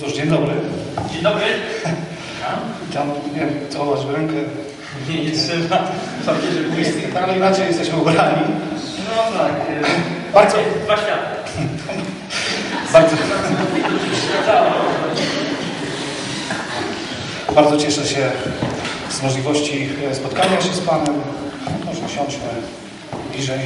Cóż, dzień dobry. Dzień dobry. Tam, nie wiem, całować w rękę. Nie, nie trzeba. Tak, ale inaczej jesteśmy ubrani. No tak. Bardzo, Dwa światy. bardzo, bardzo cieszę się z możliwości e, spotkania się z Panem. Może siądźmy bliżej.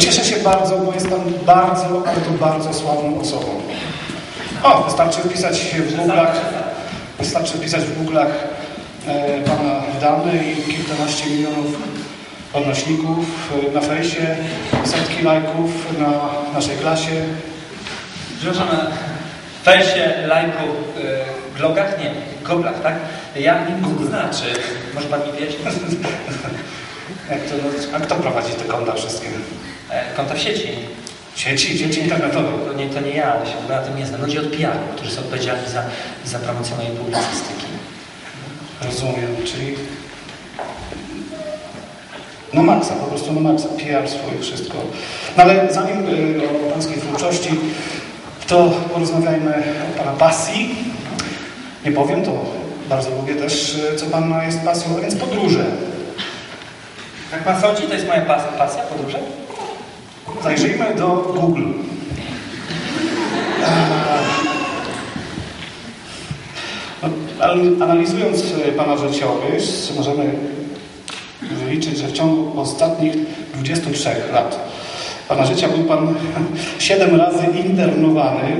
Cieszę się bardzo, bo jest Pan bardzo, ale to bardzo sławną osobą. O, wystarczy wpisać w Google'ach, wystarczy wpisać w Google'ach e, Pana dane i kilkanaście milionów odnośników e, na fejsie, setki lajków na naszej klasie. Przepraszam, fejsie, lajku, y, blogach, nie, goglach, tak? Ja nie wiem, co to znaczy. Może pan mi wiedzieć? Jak to, no, a kto prowadzi te konta wszystkie? E, Konta w sieci. Sieci, sieci internetowe. To nie, to nie ja, ale się na tym nie znam. Ludzi od PR, którzy są odpowiedzialni za, za promocję mojej publicystyki. Rozumiem, czyli na maksa, po prostu na maksa, PR swoje, wszystko. No ale zanim y, o pańskiej twórczości, to porozmawiajmy o pana pasji. Nie powiem, to bardzo lubię też, y, co pana jest pasją, a więc podróże. Jak pan sądzi, to jest moja pas pasja, podróże? Zajrzyjmy do Google. Al- Analizując e, Pana życiorys, możemy wyliczyć, że w ciągu ostatnich 23 lat Pana życia był Pan 7 razy internowany,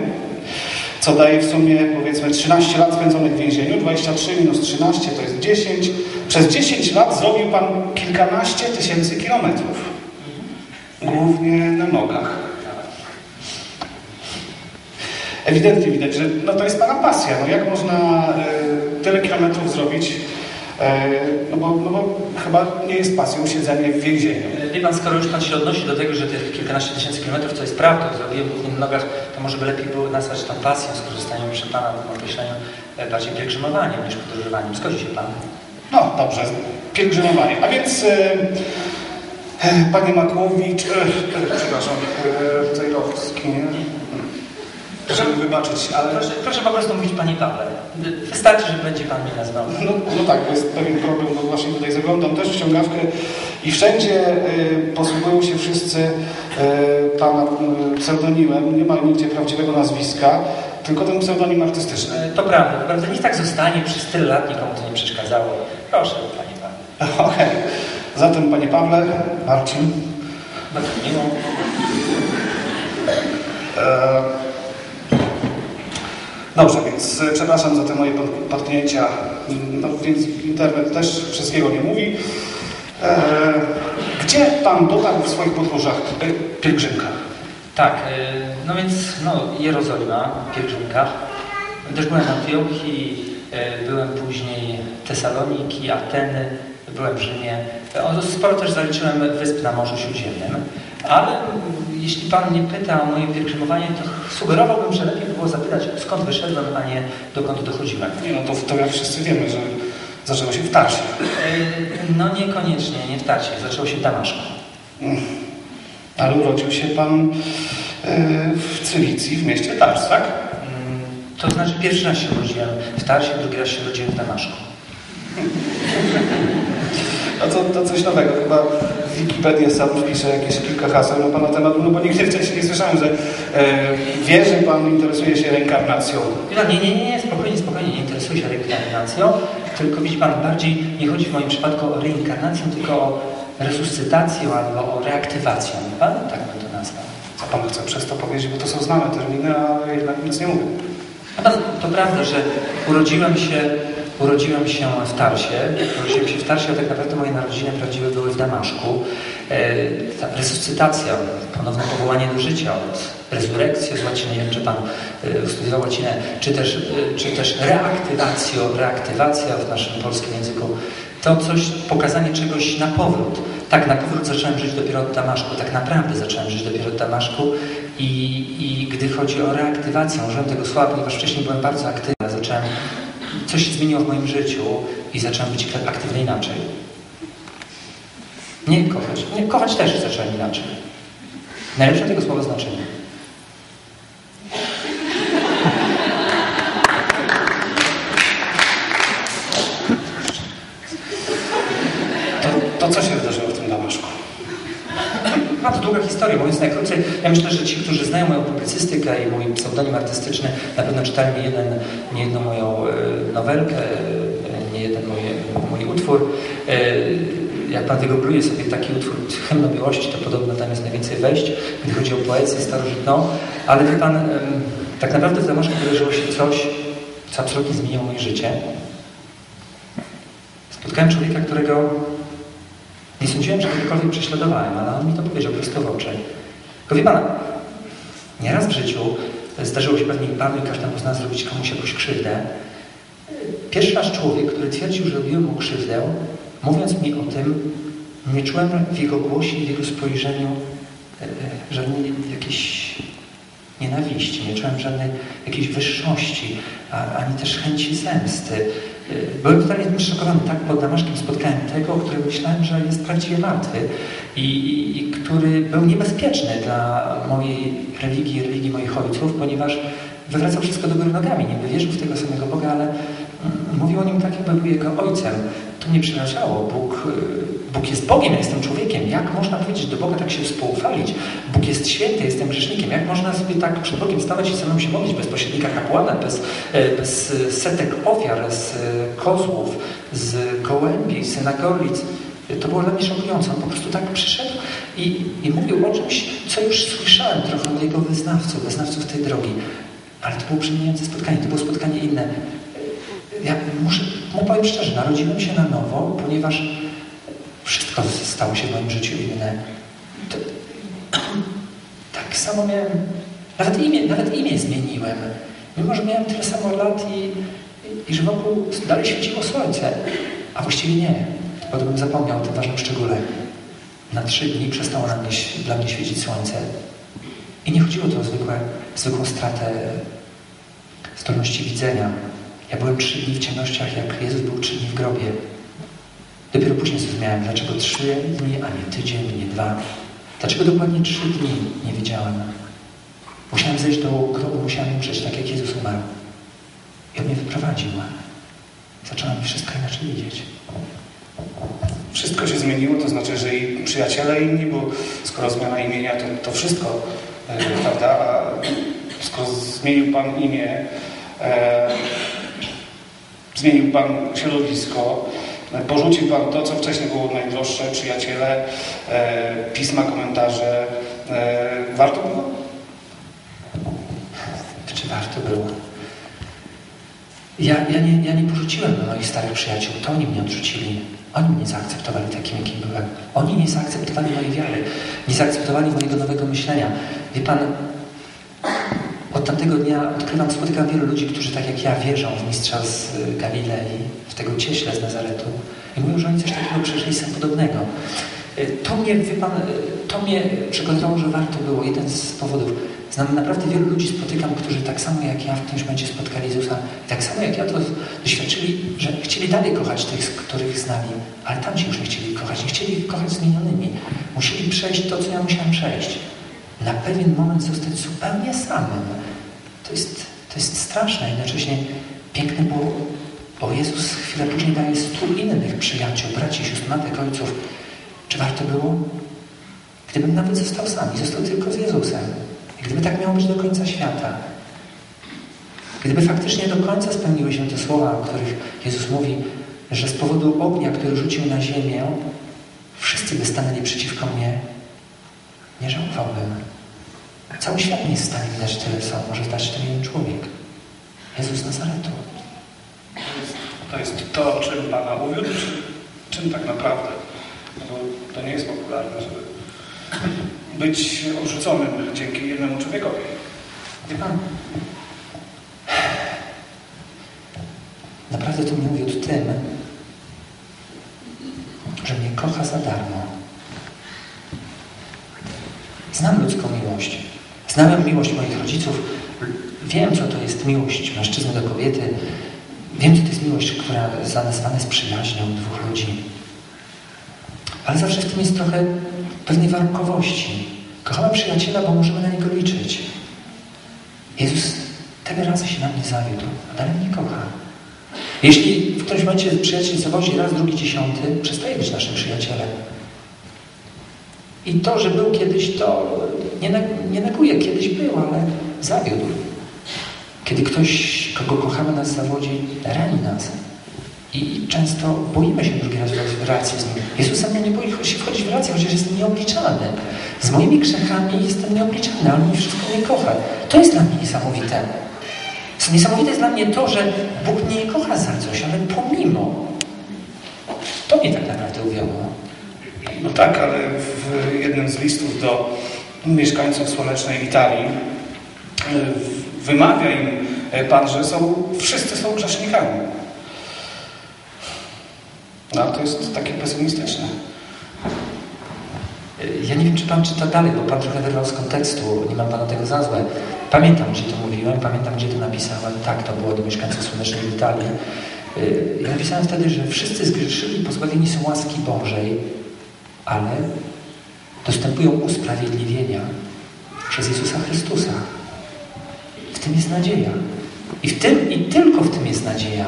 co daje w sumie powiedzmy 13 lat spędzonych w więzieniu, 23 minus 13 to jest 10. Przez 10 lat zrobił Pan kilkanaście tysięcy kilometrów. Głównie na nogach. Ewidentnie widać, że no to jest Pana pasja. No jak można e, tyle kilometrów zrobić? E, no, bo, no bo chyba nie jest pasją siedzenie w więzieniu. E, Wie pan, skoro już pan się odnosi do tego, że tych kilkanaście tysięcy kilometrów to jest prawdą, zrobiłem głównie na nogach, to może by lepiej było nazwać tą pasją, skorzystaniu przy pana w określeniu bardziej pielgrzymowaniem niż podróżowaniem. Zgodzi się pan? No dobrze, pielgrzymowanie. A więc Panie Makłowicz, e, e, przepraszam, e, Cejrowski, nie? Proszę mi wybaczyć, ale... Proszę, proszę po prostu mówić panie Pawle. Wystarczy, że będzie pan mnie nazywał. No, no tak, to jest pewien problem, bo właśnie tutaj zaglądam też w ściągawkę i wszędzie y, posługują się wszyscy y, pana y, pseudonimem, nie ma nigdzie prawdziwego nazwiska, tylko ten pseudonim artystyczny. E, To prawda, prawda. Niech tak zostanie, przez tyle lat nikomu to nie przeszkadzało. Proszę, panie Pawle. Okej, zatem panie Pawle, Marcin, miło. e, Dobrze, więc e, przepraszam za te moje potknięcia. No, więc internet też wszystkiego nie mówi. E, gdzie Pan dotarł w swoich podróżach, pielgrzymkach? Tak, no więc no, Jerozolima, pielgrzymka. Też byłem w Antiochii, byłem później Tesaloniki, Ateny, byłem w Rzymie. Sporo też zaliczyłem wysp na Morzu Śródziemnym. Ale jeśli Pan mnie pyta o moje pielgrzymowanie, to sugerowałbym, że lepiej by było zapytać, skąd wyszedłem, a nie dokąd dochodziłem. Nie, no to, to jak wszyscy wiemy, że zaczęło się w Tarsie. E, No niekoniecznie, nie w Tarsie. Zaczęło się w Damaszku. Mm. Ale urodził się Pan e, w Cylicji, w mieście Tars, tak? Mm, To znaczy pierwszy raz się urodziłem w Tarsie, drugi raz się urodziłem w Damaszku. No to, to coś nowego. Chyba w Wikipedii sam wpiszę jakieś kilka haseł na Pana temat, no bo nigdy wcześniej nie słyszałem, że e, wierzy Pan, interesuje się reinkarnacją. No, nie, nie, nie, spokojnie, spokojnie, nie interesuję się reinkarnacją, tylko widzi Pan, bardziej nie chodzi w moim przypadku o reinkarnację, tylko o resuscytację albo o reaktywację. Pan? Tak bym to nazwał. Co Pan chce przez to powiedzieć, bo to są znane terminy, a jednak nic nie mówię. A pan, to prawda, że urodziłem się, urodziłem się w Tarsie. Urodziłem się w Tarsie, a tak naprawdę moje narodziny prawdziwe były w Damaszku. E, ta resuscytacja, ponowne powołanie do życia, od rezurekcji z łaciny, nie wiem czy Pan e, studiował łacinę, czy też, e, czy też reaktywacja w naszym polskim języku, to coś, pokazanie czegoś na powrót. Tak, na powrót zacząłem żyć dopiero od Damaszku, tak naprawdę zacząłem żyć dopiero od Damaszku i, i gdy chodzi o reaktywację, użyłem tego słowa, ponieważ wcześniej byłem bardzo aktywny, zacząłem, coś się zmieniło w moim życiu i zacząłem być aktywny inaczej. Nie kochać. Nie, kochać też zacząłem inaczej. Najlepsze tego słowa znaczenie. To, to co się wydarzyło w tym Damaszku? Historia, mówiąc najkrócej. Ja myślę, że ci, którzy znają moją publicystykę i mój pseudonim artystyczny, na pewno czytali nie, jeden, nie jedną moją e, nowelkę, e, nie jeden mój, mój utwór. E, Jak pan wygoogluje sobie taki utwór Hymn miłości, to podobno tam jest najwięcej wejść, gdy chodzi o poezję starożytną. Ale wie pan, tak naprawdę w Damaszku wydarzyło się coś, co absolutnie zmieniło moje życie. Spotkałem człowieka, którego nie sądziłem, że kiedykolwiek prześladowałem, ale on mi to powiedział prosto w oczy. Tylko wie Pan, nieraz w życiu zdarzyło się pewnie i Panu i każdemu z nas zrobić komuś jakąś krzywdę. Pierwszy raz człowiek, który twierdził, że robiłem mu krzywdę, mówiąc mi o tym, nie czułem w jego głosie i w jego spojrzeniu e, e, żadnej jakiejś nienawiści, nie czułem żadnej jakiejś wyższości, ani też chęci zemsty. Y, Byłem totalnie zszokowany. Tak pod Damaszkiem spotkałem tego, o którym myślałem, że jest prawdziwie martwy i, i, i który był niebezpieczny dla mojej religii, religii moich ojców, ponieważ wywracał wszystko do góry nogami. Niby wierzył w tego samego Boga, ale mm, mówił o nim tak, jakby był jego ojcem. To mnie przerażało. Bóg, y, Bóg jest Bogiem, ja jestem człowiekiem. Jak można powiedzieć do Boga tak się współchwalić? Bóg jest święty, jestem grzesznikiem. Jak można sobie tak przed Bogiem stawać i mną się modlić bez pośrednika kapłana, bez, e, bez setek ofiar, z kozłów, z gołębi, synagorlic? To było dla mnie szokujące. On po prostu tak przyszedł i, i mówił o czymś, co już słyszałem trochę od jego wyznawców, wyznawców tej drogi. Ale to było przemieniające spotkanie, to było spotkanie inne. Ja muszę, mu powiem szczerze, narodziłem się na nowo, ponieważ wszystko stało się w moim życiu inne. To, tak samo miałem, nawet imię, nawet imię zmieniłem. Mimo, że miałem tyle samo lat i, i, i że wokół dalej świeciło słońce, a właściwie nie, bo bym zapomniał o tym ważnym szczególe. Na trzy dni przestało na mnie, dla mnie świecić słońce. I nie chodziło tu o zwykłe, zwykłą stratę zdolności widzenia. Ja byłem trzy dni w ciemnościach, jak Jezus był trzy dni w grobie. Dopiero później zrozumiałem, dlaczego trzy dni, a nie tydzień, nie dwa. Dlaczego dokładnie trzy dni nie wiedziałem. Musiałem zejść do grobu, musiałem umrzeć tak, jak Jezus umarł. I on mnie wyprowadził. Zacząłem wszystko inaczej widzieć. Wszystko się zmieniło, to znaczy, że i przyjaciele inni, bo skoro zmiana imienia, to, to wszystko, e, prawda? A skoro zmienił Pan imię, e, zmienił Pan środowisko, porzucił Pan to, co wcześniej było najdroższe, przyjaciele, e, pisma, komentarze. E, warto było? Czy warto było? Ja, ja, nie, ja nie porzuciłem moich starych przyjaciół, to oni mnie odrzucili. Oni mnie nie zaakceptowali takim, jakim byłem. Oni nie zaakceptowali mojej wiary, nie zaakceptowali mojego nowego myślenia. Wie Pan, od tamtego dnia odkrywam, spotykam wielu ludzi, którzy tak jak ja wierzą w mistrza z Galilei, w tego cieśle z Nazaretu i mówią, że oni coś takiego przeżyli sam podobnego. To mnie, wie Pan, to mnie przekonywało, że warto było. Jeden z powodów. Znam naprawdę wielu ludzi, spotykam, którzy tak samo jak ja w którymś momencie spotkali Jezusa, i tak samo jak ja to doświadczyli, że chcieli dalej kochać tych, których znali, ale tam się już nie chcieli kochać, nie chcieli kochać zmienionymi. Musieli przejść to, co ja musiałem przejść. Na pewien moment zostać zupełnie samym. To jest, to jest straszne, jednocześnie piękne, bo, bo Jezus chwilę później daje stu innych przyjaciół, braci, sióstr, matek, ojców. Czy warto było? Gdybym nawet został sam i został tylko z Jezusem. I gdyby tak miało być do końca świata. Gdyby faktycznie do końca spełniły się te słowa, o których Jezus mówi, że z powodu ognia, który rzucił na ziemię, wszyscy by stanęli przeciwko mnie, nie żałowałbym. Cały świat nie jest w stanie wydać tyle, co może dać ten jeden człowiek. Jezus Nazaretu. To jest to, czym Pana uwiódł, czy czym tak naprawdę? No bo to nie jest popularne, żeby być odrzuconym dzięki jednemu człowiekowi. Wie Pan, naprawdę to mnie uwiódł tym, że mnie kocha za darmo. Znam ludzką miłość. Znałem miłość moich rodziców. Wiem, co to jest miłość mężczyzny do kobiety. Wiem, co to jest miłość, która nazwana jest przyjaźnią dwóch ludzi. Ale zawsze w tym jest trochę pewnej warunkowości. Kochamy przyjaciela, bo możemy na niego liczyć. Jezus tyle razy się na mnie zawiódł, a dalej mnie kocha. Jeśli w którymś momencie przyjaciel zawodzi raz, drugi, dziesiąty, przestaje być naszym przyjacielem. I to, że był kiedyś, to nie, nie neguje. Kiedyś był, ale zawiódł. Kiedy ktoś, kogo kochamy, nas zawodzi, rani nas. I często boimy się drugi raz w relację z Nim. Jezus mnie nie boi się wchodzić w relację, chociaż jestem nieobliczalny. Z moimi grzechami jestem nieobliczalny, ale mi wszystko nie kocha. To jest dla mnie niesamowite. Niesamowite jest dla mnie to, że Bóg mnie nie kocha za coś, ale pomimo. To mnie tak naprawdę uwiodło. No tak, ale w jednym z listów do mieszkańców słonecznej Italii e, wymawia im Pan, że są, wszyscy są grzesznikami. No to jest takie pesymistyczne. Ja nie wiem, czy Pan czyta dalej, bo Pan trochę wyrwał z kontekstu. Nie mam Pana tego za złe. Pamiętam, gdzie to mówiłem, pamiętam, gdzie to napisałem. Tak, to było do mieszkańców słonecznej Italii. Ja napisałem wtedy, że wszyscy zgrzeszyli, pozbawieni są łaski Bożej, ale dostępują usprawiedliwienia przez Jezusa Chrystusa. W tym jest nadzieja. I w tym, i tylko w tym jest nadzieja.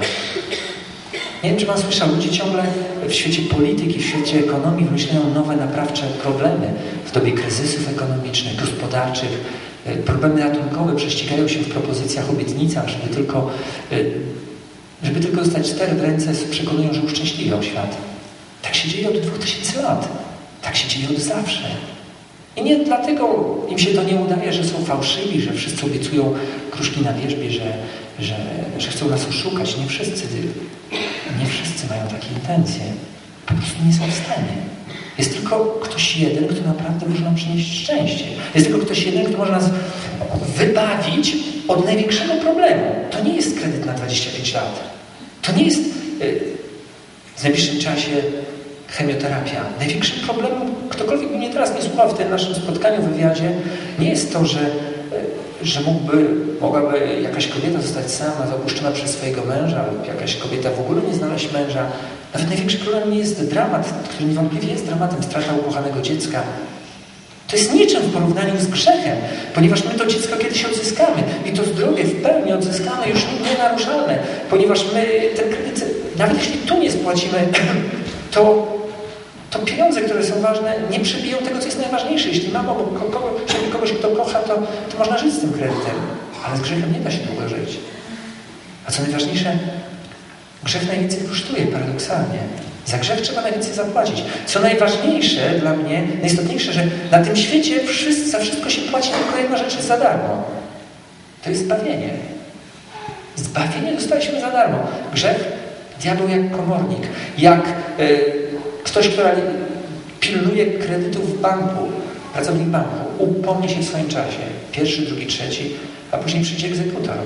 Nie wiem, czy Pan słyszał, ludzie ciągle w świecie polityki, w świecie ekonomii wymyślają nowe, naprawcze problemy w dobie kryzysów ekonomicznych, gospodarczych. Problemy ratunkowe prześcigają się w propozycjach, obietnicach, żeby tylko, żeby tylko dostać cztery w ręce, przekonują, że uszczęśliwią świat. Tak się dzieje od dwóch tysięcy lat. Tak się dzieje od zawsze. I nie dlatego im się to nie udaje, że są fałszywi, że wszyscy obiecują kruszki na wierzbie, że, że, że chcą nas oszukać. Nie wszyscy, nie wszyscy mają takie intencje. Po prostu nie są w stanie. Jest tylko ktoś jeden, kto naprawdę może nam przynieść szczęście. Jest tylko ktoś jeden, kto może nas wybawić od największego problemu. To nie jest kredyt na 25 lat. To nie jest yy, w najbliższym czasie chemioterapia. Największym problemem, ktokolwiek mnie teraz nie słucha w tym naszym spotkaniu, wywiadzie, nie jest to, że, że mógłby, mogłaby jakaś kobieta zostać sama, zapuszczona przez swojego męża, lub jakaś kobieta w ogóle nie znaleźć męża. Nawet największy problem nie jest dramat, który niewątpliwie jest dramatem strata ukochanego dziecka. To jest niczym w porównaniu z grzechem, ponieważ my to dziecko kiedyś odzyskamy i to zdrowie w pełni odzyskamy, już nienaruszalne, ponieważ my ten kredyt, nawet jeśli tu nie spłacimy, to to pieniądze, które są ważne, nie przebiją tego, co jest najważniejsze. Jeśli mam obok kogoś, kogoś, kto kocha, to, to można żyć z tym kredytem. Ale z grzechem nie da się długo żyć. A co najważniejsze, grzech najwięcej kosztuje, paradoksalnie. Za grzech trzeba najwięcej zapłacić. Co najważniejsze dla mnie, najistotniejsze, że na tym świecie wszyscy, za wszystko się płaci, tylko jedna rzecz jest za darmo. To jest zbawienie. Zbawienie dostaliśmy za darmo. Grzech, diabeł jak komornik, jak... Yy, Ktoś, kto pilnuje kredytów w banku, pracownik banku, upomni się w swoim czasie, pierwszy, drugi, trzeci, a później przyjdzie egzekutor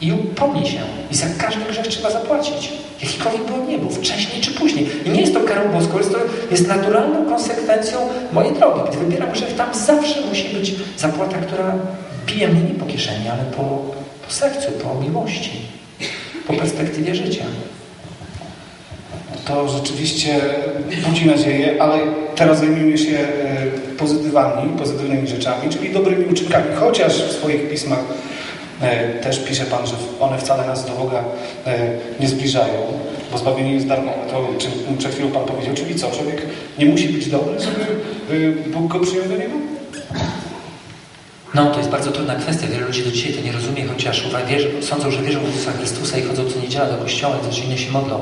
i upomni się. I za każdy grzech trzeba zapłacić. Jakikolwiek by on nie wcześniej czy później. I nie jest to karą boską, jest to jest naturalną konsekwencją mojej drogi. Gdy wybieram grzech, tam zawsze musi być zapłata, która bije mnie nie po kieszeni, ale po, po sercu, po miłości, po perspektywie życia to rzeczywiście budzi nadzieję, ale teraz zajmijmy się e, pozytywami, pozytywnymi rzeczami, czyli dobrymi uczynkami, chociaż w swoich pismach e, też pisze Pan, że one wcale nas do Boga e, nie zbliżają, bo zbawienie jest darmowe. To, przed chwilą Pan powiedział, czyli co? Człowiek nie musi być dobry, żeby Bóg go przyjął do niego? No, to jest bardzo trudna kwestia. Wielu ludzi do dzisiaj to nie rozumie, chociaż wierzą, sądzą, że wierzą w Jezusa Chrystusa i chodzą co niedziela do kościoła i codziennie się modlą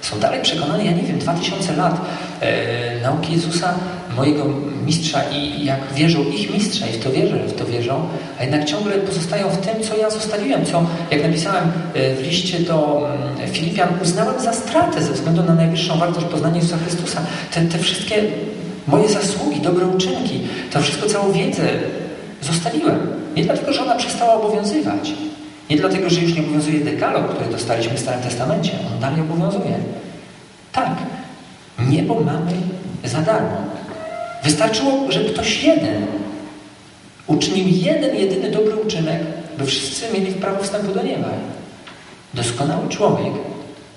są dalej przekonani, ja nie wiem, 2000 lat e, nauki Jezusa, mojego mistrza i jak wierzą ich mistrza i w to wierzę, w to wierzą, a jednak ciągle pozostają w tym, co ja zostawiłem, co, jak napisałem e, w liście do mm, Filipian, uznałem za stratę ze względu na najwyższą wartość poznania Jezusa Chrystusa. Te, te wszystkie moje zasługi, dobre uczynki, to wszystko, całą wiedzę zostawiłem. Nie dlatego, że ona przestała obowiązywać, nie dlatego, że już nie obowiązuje dekalog, który dostaliśmy w Starym Testamencie. On dalej obowiązuje. Tak, niebo mamy za darmo. Wystarczyło, że ktoś jeden uczynił jeden, jedyny dobry uczynek, by wszyscy mieli prawo wstępu do nieba. Doskonały człowiek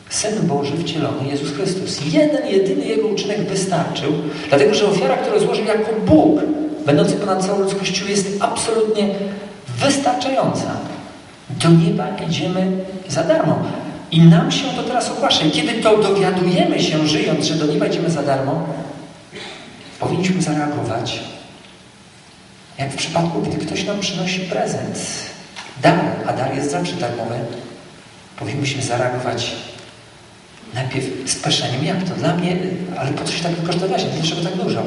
Syn Boży wcielony Jezus Chrystus. Jeden, jedyny Jego uczynek wystarczył, dlatego że ofiara, którą złożył jako Bóg, będący ponad całą ludzkością, jest absolutnie wystarczająca. Do nieba idziemy za darmo. I nam się to teraz ogłasza. I kiedy to dowiadujemy się, żyjąc, że do nieba idziemy za darmo, powinniśmy zareagować, jak w przypadku, gdy ktoś nam przynosi prezent, dar, a dar jest zawsze darmowy, powinniśmy zareagować najpierw z peszeniem. Jak to? Dla mnie, ale po co się tak wykosztować? Dlaczego tak dużo?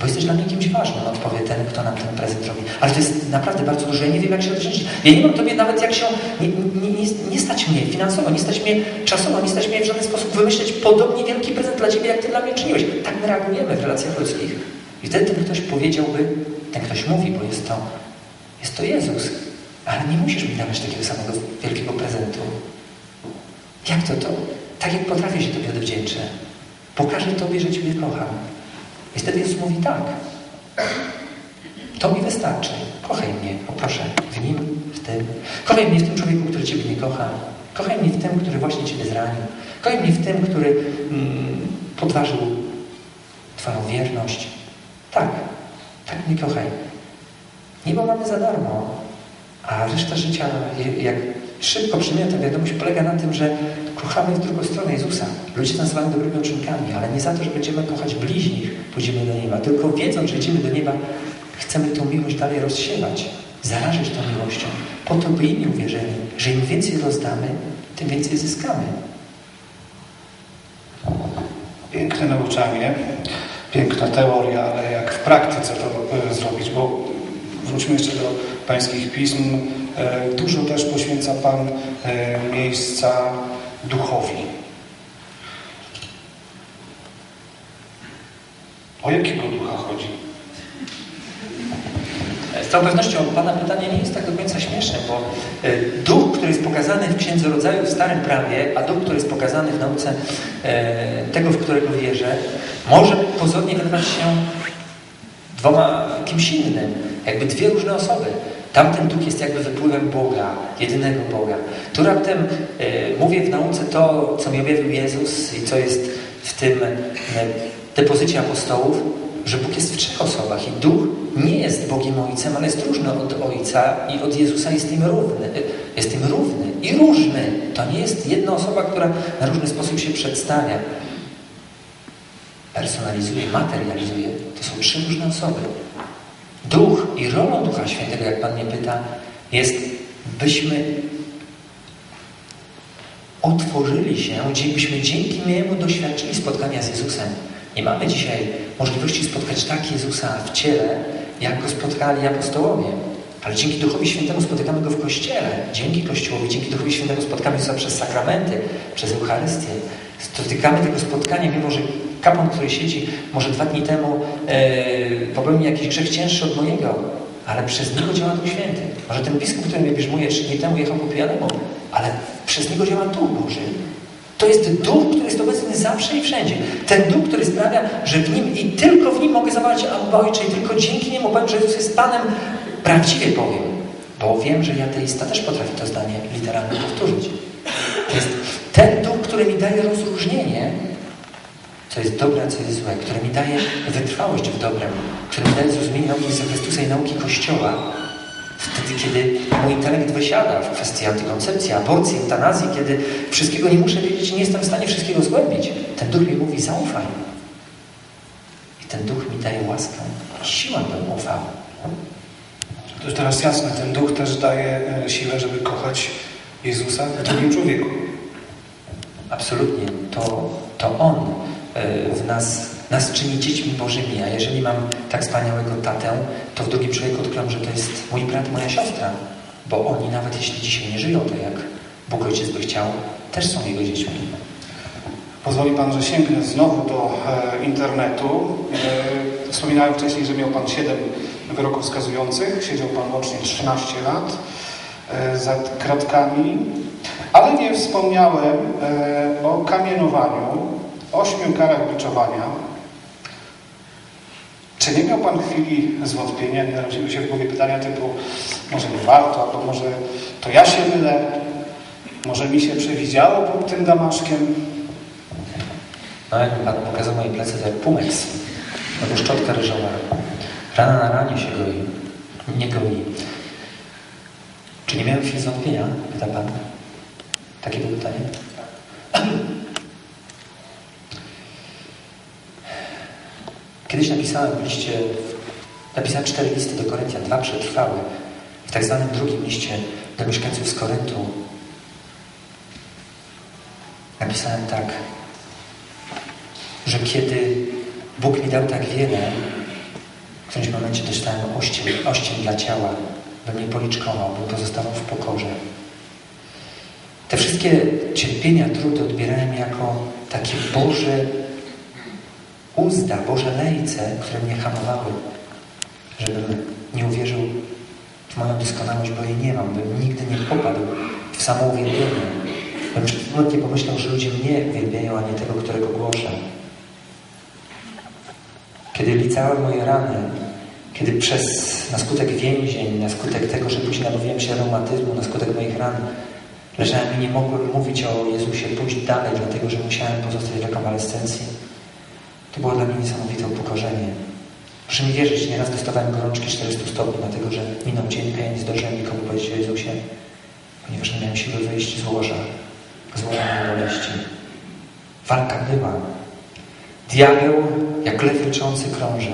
Bo jesteś dla mnie kimś ważnym, odpowie ten, kto nam ten prezent robi. Ale to jest naprawdę bardzo dużo. Ja nie wiem, jak się odrzeźnić. Ja nie mam tobie nawet jak się... Nie, nie, nie, nie stać mnie finansowo, nie stać mnie czasowo, nie stać mnie w żaden sposób wymyśleć podobnie wielki prezent dla ciebie, jak ty dla mnie czyniłeś. Tak my reagujemy w relacjach ludzkich. I wtedy ten ktoś powiedziałby, ten ktoś mówi, bo jest to, jest to Jezus. Ale nie musisz mi dawać takiego samego wielkiego prezentu. Jak to to? Tak jak potrafię się Tobie odwdzięczę. Pokażę Tobie, że Ciebie kocham. I wtedy Jezus mówi tak. To mi wystarczy. Kochaj mnie, o proszę, w nim, w tym. Kochaj mnie w tym człowieku, który Ciebie nie kocha. Kochaj mnie w tym, który właśnie Ciebie zranił. Kochaj mnie w tym, który mm, podważył Twoją wierność. Tak, tak mnie kochaj. Niebo mamy za darmo, a reszta życia, jak szybko przyjmiemy tę wiadomość, polega na tym, że kochamy w drugą stronę Jezusa. Ludzie nazywają dobrymi uczynkami, ale nie za to, że będziemy kochać bliźnich, pójdziemy do nieba, tylko wiedząc, że idziemy do nieba, chcemy tą miłość dalej rozsiewać, zarażać tą miłością, po to, by inni uwierzyli, że im więcej rozdamy, tym więcej zyskamy. Piękne nauczanie, piękna teoria, ale jak w praktyce to e, zrobić, bo wróćmy jeszcze do pańskich pism. E, dużo też poświęca Pan e, miejsca duchowi. O jakiego ducha chodzi? Z całą pewnością Pana pytanie nie jest tak do końca śmieszne, bo duch, który jest pokazany w Księdze Rodzaju w Starym Prawie, a duch, który jest pokazany w nauce tego, w którego wierzę, może pozornie wydawać się dwoma kimś innym, jakby dwie różne osoby. Tamten duch jest jakby wypływem Boga, jedynego Boga. Tu raptem e, mówię w nauce to, co mi objawił Jezus i co jest w tym e, depozycie apostołów, że Bóg jest w trzech osobach i duch nie jest Bogiem Ojcem, ale jest różny od Ojca i od Jezusa jest im równy. E, jest im równy i różny. To nie jest jedna osoba, która na różny sposób się przedstawia. Personalizuje, materializuje. To są trzy różne osoby. Duch i rolą Ducha Świętego, jak Pan mnie pyta, jest, byśmy otworzyli się, byśmy dzięki niemu doświadczyli spotkania z Jezusem. Nie mamy dzisiaj możliwości spotkać tak Jezusa w ciele, jak go spotkali apostołowie. Ale dzięki Duchowi Świętemu spotykamy Go w Kościele. Dzięki Kościołowi, dzięki Duchowi Świętemu spotkamy Jezusa przez sakramenty, przez Eucharystię. Spotykamy tego spotkania, mimo że kapłan, który siedzi może dwa dni temu e, jakiś grzech cięższy od mojego, ale przez niego działa Duch Święty. Może ten biskup, który mnie bierzmuje trzy dni temu jechał po pijanemu, ale przez niego działa Duch Boży. To jest duch, który jest obecny zawsze i wszędzie. Ten duch, który sprawia, że w nim i tylko w nim mogę zabrać Abba Ojcze i tylko dzięki niemu powiem, że Jezus jest Panem, prawdziwie powiem. Bo wiem, że ateista też potrafi to zdanie literalnie powtórzyć. To jest ten duch, który mi daje rozróżnienie co jest dobre, a co jest złe, które mi daje wytrwałość w dobrem, które mi daje zrozumienie nauki Jezusa Chrystusa i nauki Kościoła, wtedy, kiedy mój intelekt wysiada w kwestii antykoncepcji, aborcji, eutanazji, kiedy wszystkiego nie muszę wiedzieć i nie jestem w stanie wszystkiego zgłębić. Ten duch mi mówi, zaufaj. I ten duch mi daje łaskę i siłę, bym ufał. To jest teraz jasne, ten duch też daje e, siłę, żeby kochać Jezusa w drugim człowieku. Absolutnie. To, to On w nas, nas czyni dziećmi Bożymi, a jeżeli mam tak wspaniałego tatę, to w drugim człowieku odkryłam, że to jest mój brat, moja siostra, bo oni nawet jeśli dzisiaj nie żyją tak, jak Bóg Ojciec by chciał, też są Jego dziećmi. Pozwoli Pan, że sięgnę znowu do e, internetu. E, wspominałem wcześniej, że miał Pan 7 wyroków skazujących. Siedział Pan łącznie 13 lat e, za kratkami. Ale nie wspomniałem e, o kamienowaniu ośmiu karach biczowania, czy nie miał Pan chwili zwątpienia, nie narodziły się w głowie pytania typu może nie warto, albo może to ja się mylę? Może mi się przewidziało pod tym damaszkiem? No jakby Pan pokazał moje plecy, to jak pumeks. Albo szczotka ryżowa. Rana na ranie się goi. Nie goi. Czy nie miałem chwili zwątpienia? Pyta Pan. Takie było pytanie? Kiedyś napisałem w liście, napisałem cztery listy do Koryntian, dwa przetrwały. W tak zwanym drugim liście do mieszkańców z Koryntu napisałem tak, że kiedy Bóg mi dał tak wiele, w którymś momencie dostałem oścień, oścień dla ciała, bym nie policzkował, bym pozostawał w pokorze. Te wszystkie cierpienia, trudy odbierałem jako takie Boże uzda, Boże lejce, które mnie hamowały, żebym nie uwierzył w moją doskonałość, bo jej nie mam, bym nigdy nie popadł w samo uwielbienie. Bym przypadkiem pomyślał, że ludzie mnie uwielbiają, a nie tego, którego głoszę. Kiedy licałem moje rany, kiedy przez, na skutek więzień, na skutek tego, że później nabawiłem się reumatyzmu, na skutek moich ran, leżałem i nie mogłem mówić o Jezusie, pójść dalej, dlatego że musiałem pozostać w rekonwalescencji. To było dla mnie niesamowite upokorzenie. Proszę mi wierzyć, nieraz dostawałem gorączki 400 stopni, dlatego że minął dzień, a ja nie zdążyłem nikomu powiedzieć o Jezusie, ponieważ nie miałem siły wyjść z łoża, z łoża boleści. Walka była. Diabeł, jak lew ryczący, krążył.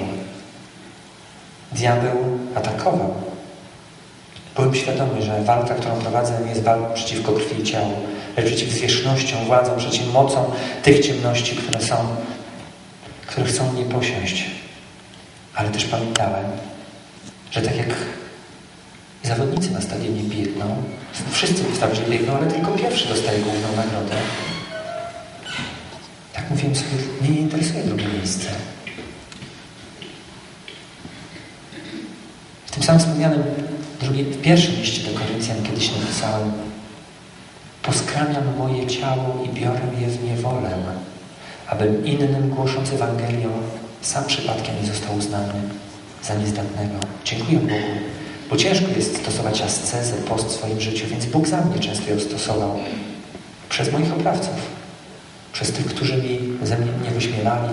Diabeł atakował. Byłem świadomy, że walka, którą prowadzę, nie jest walką przeciwko krwi i ciału, lecz przeciw zwierzchnościom, władzom, przeciw mocom tych ciemności, które są, które chcą mnie posiąść. Ale też pamiętałem, że tak jak zawodnicy na stadionie biegną, wszyscy wprawdzie biegną, ale tylko pierwszy dostaje główną nagrodę. Tak mówiłem sobie, mnie nie interesuje drugie miejsce. W tym samym wspomnianym w pierwszym liście do Koryntian kiedyś napisałem Poskramiam moje ciało i biorę je w niewolę, abym innym głosząc Ewangelię sam przypadkiem nie został uznany za niezdatnego. Dziękuję Bogu, bo ciężko jest stosować ascezę, post w swoim życiu, więc Bóg za mnie często ją stosował przez moich oprawców, przez tych, którzy mi ze mnie nie wyśmiewali,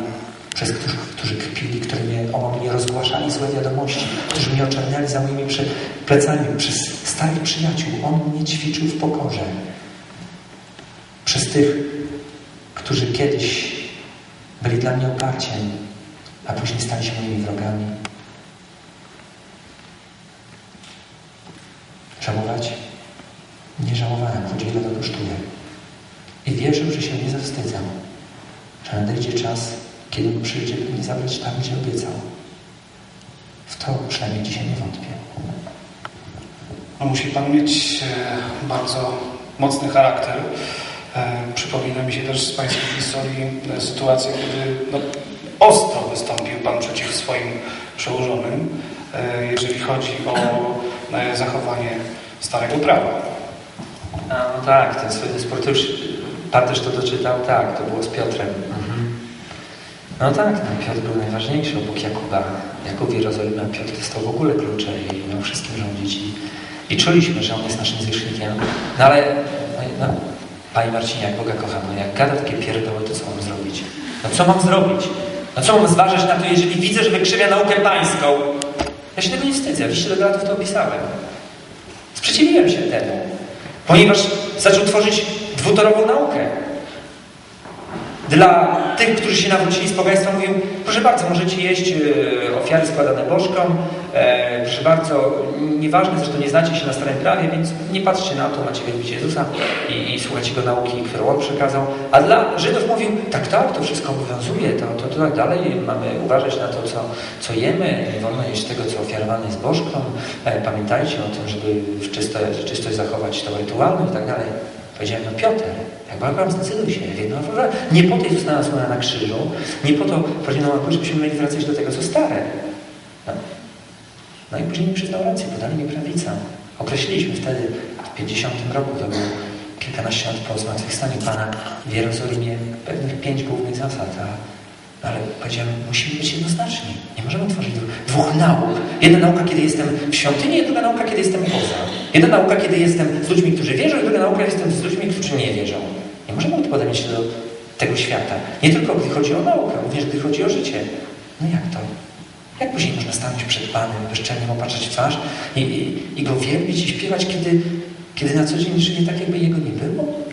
przez których, którzy kpili, którzy mnie, o mnie rozgłaszali złe wiadomości, którzy mnie oczerniali za moimi plecami, przez starych przyjaciół. On mnie ćwiczył w pokorze. Przez tych, którzy kiedyś byli dla mnie oparciem, a później stali się moimi wrogami. Żałować? Nie żałowałem, wiele to kosztuje. I wierzył, że się nie zawstydzę, że nadejdzie czas, kiedy przyjdzie, by mnie zabrać tam, gdzie obiecał. W to przynajmniej dzisiaj nie wątpię. No, musi Pan mieć e, bardzo mocny charakter. Przypomina mi się też z Pańskiej historii e, sytuacja, kiedy no, ostro wystąpił Pan przeciw swoim przełożonym, e, jeżeli chodzi o e, zachowanie starego prawa. A, no tak, ten słynny sport już Pan też to doczytał? Tak, to było z Piotrem. Mhm. No tak, no, Piotr był najważniejszy obok Jakuba. Jakub Jerozolima, Piotr dostał w ogóle klucze i miał wszystkim rządzić. I, I czuliśmy, że on jest naszym zwierzchnikiem. No ale, no, no, Panie Marcinie, jak Boga kocham, no jak gada takie pierdoły, to co mam zrobić? No co mam zrobić? No co mam zważyć na to, jeżeli widzę, że wykrzywia naukę pańską? Ja się tego nie wstydzę, w liście do to opisałem. Sprzeciwiłem się temu, ponieważ zaczął tworzyć dwutorową naukę. Dla tych, którzy się nawrócili z pogaństwa, mówią, proszę bardzo, możecie jeść e, ofiary składane bożkom, e, proszę bardzo, nieważne, zresztą nie znacie się na Starym Prawie, więc nie patrzcie na to, macie wielbić Jezusa i, i słuchajcie Go nauki, którą On przekazał. A dla Żydów mówił, tak, tak, to wszystko obowiązuje, to, to, to tak dalej, mamy uważać na to, co, co jemy, nie wolno jeść tego, co ofiarowane jest bożkom, e, pamiętajcie o tym, żeby w czysto, czystość zachować tą rytualną i tak dalej. Powiedziałem, no Piotr, jak Bogam zdecyduj się. No, nie po to Jezus nas na krzyżu, nie po to powiedział nam, żebyśmy mieli wracać do tego, co stare. No. no i później mi przyznał rację, podali mi prawicę. Określiliśmy wtedy, w 50 roku, to było kilkanaście lat po zmartwychwstaniu Pana w Jerozolimie, pewnych pięć głównych zasad. A Ale powiedziałem, musimy być jednoznaczni. Nie możemy tworzyć dwóch nauk. Jedna nauka, kiedy jestem w świątyni, druga nauka, kiedy jestem poza. Jedna nauka, kiedy jestem z ludźmi, którzy wierzą, i druga nauka, kiedy jestem z ludźmi, którzy nie wierzą. Nie możemy upodobniać się do tego świata. Nie tylko gdy chodzi o naukę, również gdy chodzi o życie. No jak to? Jak później można stanąć przed Panem, bezczelnie opatrzeć twarz i, i, i Go wielbić i śpiewać, kiedy, kiedy na co dzień żyje tak, jakby Jego nie było?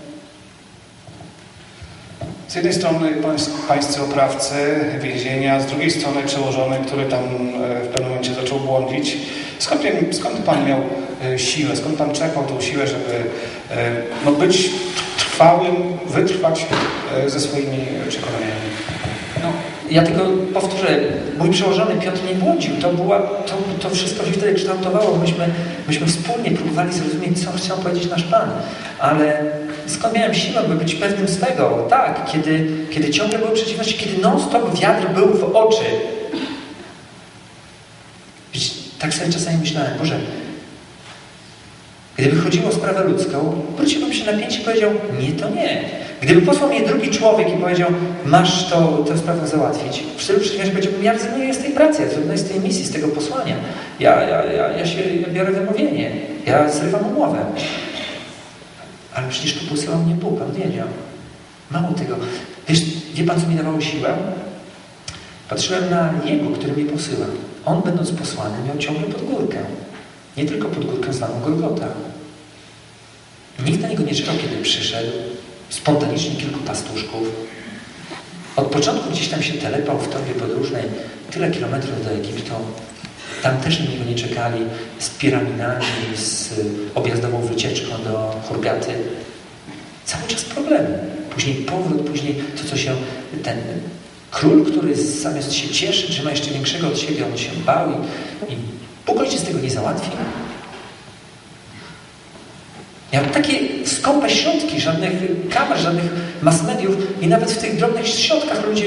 Z jednej strony pańs- pańscy oprawcy więzienia, z drugiej strony przełożony, który tam e, w pewnym momencie zaczął błądzić. Skąd, skąd Pan miał e, siłę, skąd Pan czerpał tą siłę, żeby e, no, być trwałym, wytrwać ze swoimi przekonaniami? No, ja tylko powtórzę, mój przełożony Piotr nie błądził. To, była, to, to wszystko się wtedy kształtowało. Myśmy, myśmy wspólnie próbowali zrozumieć, co chciał powiedzieć nasz Pan. Ale skąd miałem siłę, by być pewnym swego? Tak, kiedy, kiedy ciągle były przeciwności, kiedy non-stop wiatr był w oczy. Tak sobie czasami myślałem, Boże, Gdyby chodziło o sprawę ludzką, wróciłbym się napięcie i powiedział, nie, to nie. Gdyby posłał mnie drugi człowiek i powiedział, masz to, tę sprawę załatwić, w stylu przeciwieństwie powiedziałbym, ja rezygnuję z tej pracy, ja rezygnuję z tej misji, z tego posłania. Ja, ja, ja, ja się biorę wymówienie, ja zrywam umowę. Ale przecież tu posyłał mnie Bóg, on wiedział. Mało tego. Wiesz, wie Pan, co mi dawało siłę? Patrzyłem na Jego, który mnie posyła. On, będąc posłany, miał ciągle pod górkę. Nie tylko pod górkę znaną Golgota. Nikt na niego nie czekał, kiedy przyszedł. Spontanicznie kilku pastuszków. Od początku gdzieś tam się telepał w torbie podróżnej tyle kilometrów do Egiptu. Tam też na niego nie czekali z piramidami, z objazdową wycieczką do Hurgaty. Cały czas problemy. Później powrót, później to, co się ten król, który zamiast się cieszyć, że ma jeszcze większego od siebie, on się bał i, i Bóg Ojciec tego nie załatwi. Miał takie skąpe środki, żadnych kamer, żadnych mass mediów i nawet w tych drobnych środkach ludzie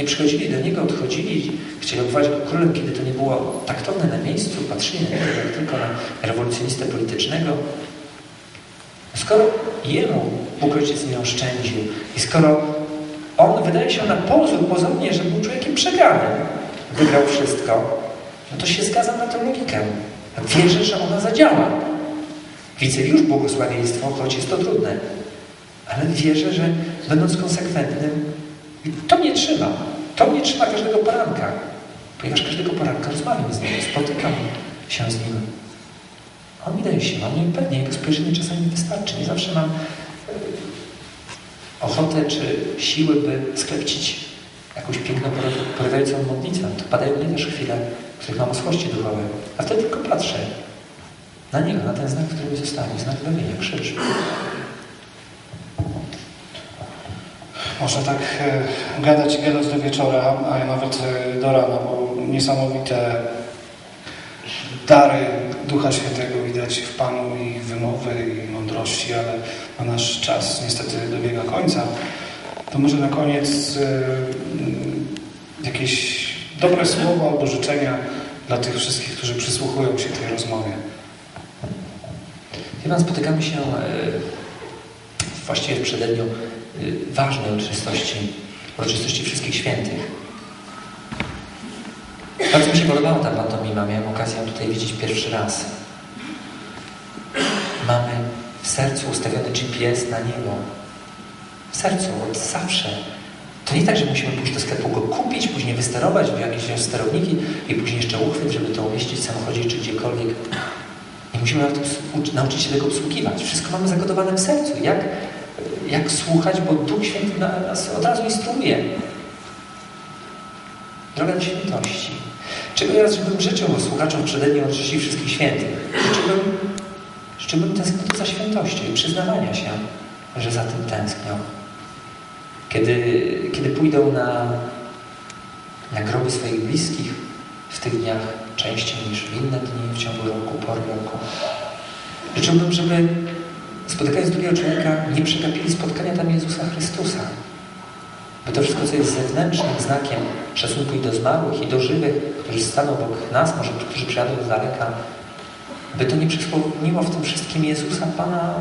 nie przychodzili do Niego, odchodzili, chcieli obwołać Go królem, kiedy to nie było taktowne na miejscu, patrzyli na Niego tylko na rewolucjonistę politycznego. Skoro Jemu Bóg Ojciec nie oszczędził i skoro On wydaje się na pozór, pozornie, że był człowiekiem przegranym, wygrał wszystko, no to się zgadzam na tę logikę. Wierzę, że ona zadziała. Widzę już błogosławieństwo, choć jest to trudne. Ale wierzę, że będąc konsekwentnym, to mnie trzyma. To mnie trzyma każdego poranka. Ponieważ każdego poranka rozmawiam z nim, spotykam się z nim. On mi daje siłę, on mnie upewnia, jego spojrzenie czasami wystarczy. Nie zawsze mam ochotę czy siły, by sklepcić jakąś piękną, porywającą modlitwę. To padają mnie też chwile, w których mam oschłości duchowe. A wtedy tylko patrzę na Niego, na ten znak, który mi zostawił, znak zbawienia, krzyż. Można tak e, gadać i gadać do wieczora, a nawet e, do rana, bo niesamowite dary Ducha Świętego widać w Panu i wymowy, i mądrości, ale na nasz czas niestety dobiega końca. To może na koniec e, jakieś dobre słowa albo życzenia dla tych wszystkich, którzy przysłuchują się tej rozmowie. Chyba spotykamy się właściwie w przededniu ważnej uroczystości, uroczystości wszystkich świętych. Bardzo mi się podobała ta pantomima, miałem okazję ją tutaj widzieć pierwszy raz. Mamy w sercu ustawiony GPS na niebo. W sercu, od zawsze. To nie tak, że musimy pójść do sklepu go kupić, później wysterować w jakieś sterowniki i później jeszcze uchwyt, żeby to umieścić w samochodzie czy gdziekolwiek. Nie musimy nauczyć się tego obsługiwać. Wszystko mamy zagotowane w sercu. Jak, jak słuchać, bo Duch Święty nas od razu instruuje. Droga do świętości. Czego ja żebym życzył słuchaczom przededniu uroczystości wszystkich świętych? Życzyłbym, życzyłbym tęsknoty za świętością i przyznawania się, że za tym tęsknią. Kiedy, kiedy pójdą na, na groby swoich bliskich w tych dniach częściej niż w inne dni w ciągu roku, pory roku. Życzyłbym, żeby spotykając drugiego człowieka nie przegapili spotkania tam Jezusa Chrystusa. By to wszystko, co jest zewnętrznym znakiem szacunku i do zmarłych, i do żywych, którzy staną obok nas, może którzy przyjadą z daleka, by to nie przysłoniło w tym wszystkim Jezusa, Pana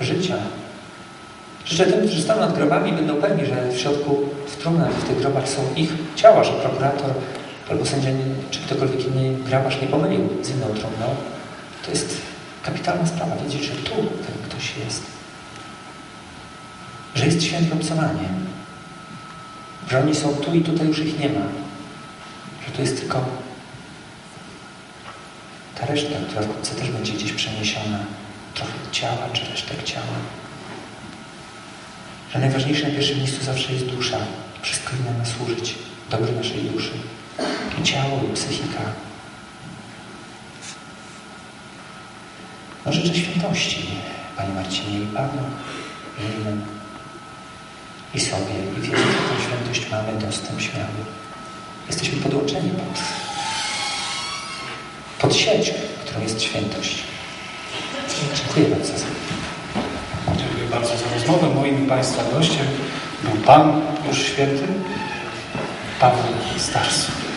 życia. Życzę tym, którzy staną nad grobami, będą pewni, że w środku w trumnach, w tych grobach są ich ciała, że prokurator albo sędzia czy ktokolwiek inny grabarz nie pomylił z inną trumną, to jest kapitalna sprawa wiedzieć, że tu ten ktoś jest. Że jest święte obcowanie. Że oni są tu i tutaj już ich nie ma. Że to jest tylko ta reszta, która wkrótce też będzie gdzieś przeniesiona. Trochę ciała, czy resztek ciała. Że najważniejsze na pierwszym miejscu zawsze jest dusza. Wszystko inne ma służyć dobru naszej duszy. I ciało, i psychika. No życzę świętości, Panie Marcinie, i Panu, i i sobie, i wiedzy, że tę świętość mamy dostęp śmiały. Jesteśmy podłączeni pod, pod sieć, którą jest świętość. Dziękuję bardzo za Dziękuję bardzo za rozmowę. Moim Państwa gościem był Pan już święty, Paweł Starski.